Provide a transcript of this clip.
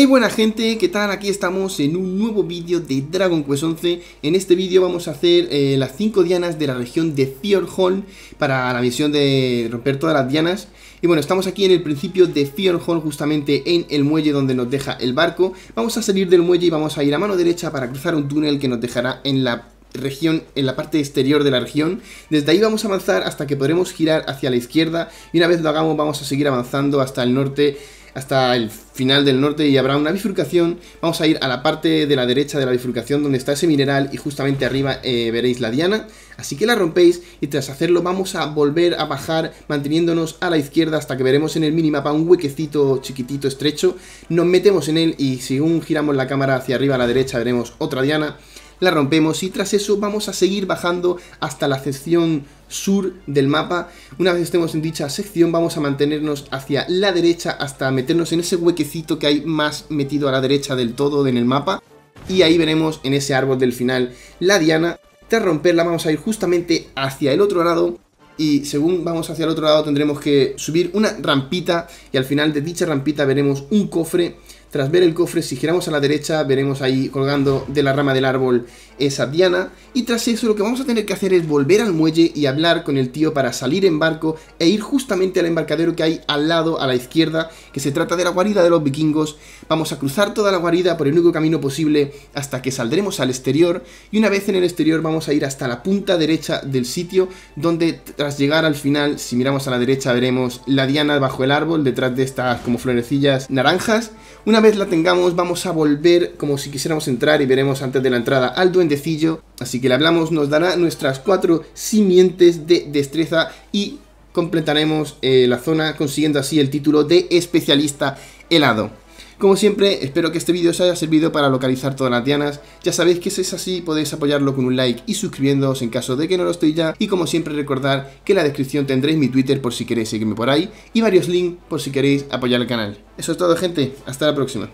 Hey buena gente, ¿qué tal? Aquí estamos en un nuevo vídeo de Dragon Quest 11 En este vídeo vamos a hacer eh, las 5 dianas de la región de Fjordholm Para la misión de romper todas las dianas Y bueno, estamos aquí en el principio de Fjordholm Justamente en el muelle donde nos deja el barco Vamos a salir del muelle y vamos a ir a mano derecha para cruzar un túnel que nos dejará en la región, en la parte exterior de la región. Desde ahí vamos a avanzar hasta que podremos girar hacia la izquierda y una vez lo hagamos vamos a seguir avanzando hasta el norte hasta el final del norte y habrá una bifurcación. Vamos a ir a la parte de la derecha de la bifurcación donde está ese mineral y justamente arriba eh, veréis la diana. Así que la rompéis y tras hacerlo vamos a volver a bajar manteniéndonos a la izquierda hasta que veremos en el minimapa un huequecito chiquitito estrecho. Nos metemos en él y según giramos la cámara hacia arriba a la derecha veremos otra diana la rompemos y tras eso vamos a seguir bajando hasta la sección sur del mapa. Una vez estemos en dicha sección vamos a mantenernos hacia la derecha hasta meternos en ese huequecito que hay más metido a la derecha del todo en el mapa. Y ahí veremos en ese árbol del final la diana. Tras romperla vamos a ir justamente hacia el otro lado y según vamos hacia el otro lado tendremos que subir una rampita y al final de dicha rampita veremos un cofre tras ver el cofre, si giramos a la derecha, veremos ahí colgando de la rama del árbol esa diana. Y tras eso lo que vamos a tener que hacer es volver al muelle y hablar con el tío para salir en barco e ir justamente al embarcadero que hay al lado, a la izquierda, que se trata de la guarida de los vikingos. Vamos a cruzar toda la guarida por el único camino posible hasta que saldremos al exterior. Y una vez en el exterior vamos a ir hasta la punta derecha del sitio, donde tras llegar al final, si miramos a la derecha veremos la diana bajo el árbol, detrás de estas como florecillas naranjas. Una vez la tengamos, vamos a volver como si quisiéramos entrar y veremos antes de la entrada al duendecillo. Así que le hablamos, nos dará nuestras cuatro simientes de destreza y completaremos eh, la zona consiguiendo así el título de especialista helado. Como siempre, espero que este vídeo os haya servido para localizar todas las dianas. Ya sabéis que si es así, podéis apoyarlo con un like y suscribiéndoos en caso de que no lo estoy ya. Y como siempre, recordar que en la descripción tendréis mi Twitter por si queréis seguirme por ahí y varios links por si queréis apoyar el canal. Eso es todo, gente. Hasta la próxima.